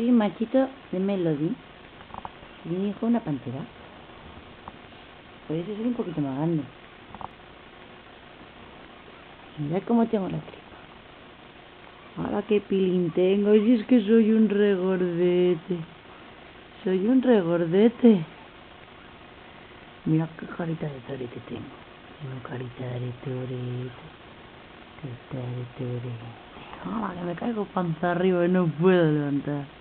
Soy un machito de Melody. Y mi hijo una pantera. Por eso soy un poquito más grande. Mira cómo tengo la tripa. Ahora qué pilín tengo. Y es que soy un regordete. Soy un regordete. Mira qué carita de torete tengo. Tengo carita de torete. Carita de torete. Ahora que me caigo panza arriba y no puedo levantar.